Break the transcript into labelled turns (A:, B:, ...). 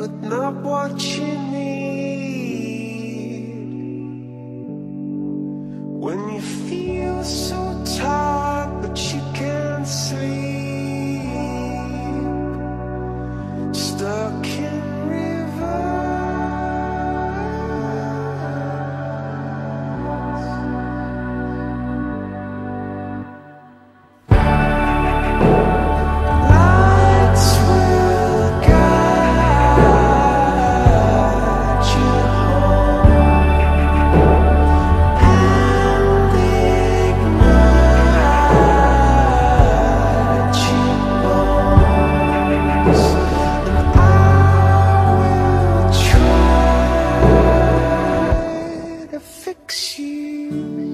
A: but not what you need. you.